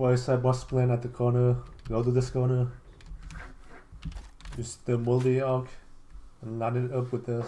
why I said post plant at the corner. Go to this corner. Use the multi arc and line it up with this.